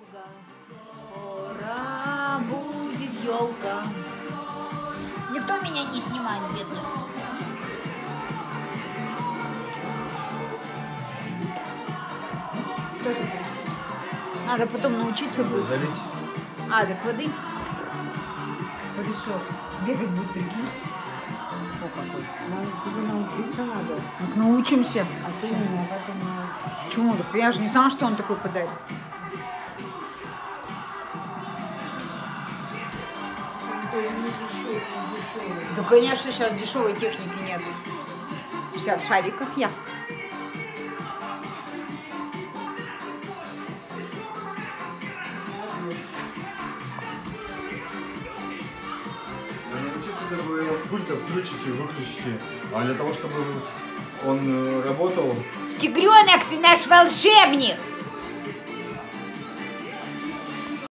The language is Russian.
долго. Скоро будет елка. Никто меня не снимает, бедный. Надо потом научиться будет. Залить. А, так воды? Пылесос. Бегать будет, прикинь. О, какой. Нам тебе научиться надо. Так научимся. А ты меня потом научишь. Почему? Так я же не знала, что он такой подарит. Да, конечно, сейчас дешевой техники нет. Вся в шариках я. Да научиться как бы пульт включите и выключите. А для того, чтобы он э, работал, Тигренок, ты наш волшебник!